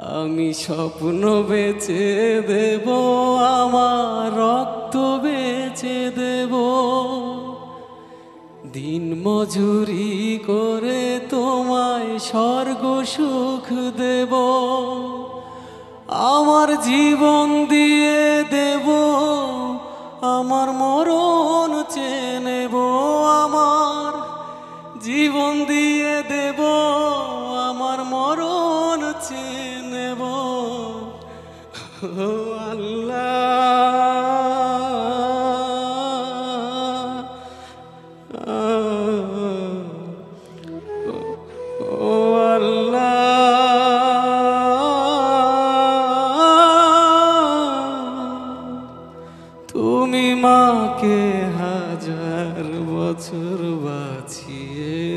আমি স্বপ্ন বেচে দেব, আমার রক্ত বেচে দেব। দিন মজুরি করে তোমায় স্বর্গ সুখ দেব। আমার জীবন দিয়ে দেব, আমার মরণ চেনেব আমার জীবন দিয়ে দেব ও আল্লাহ। ও আল্লাহ তুমি মাকে হাজার বছর বাঁচিয়ে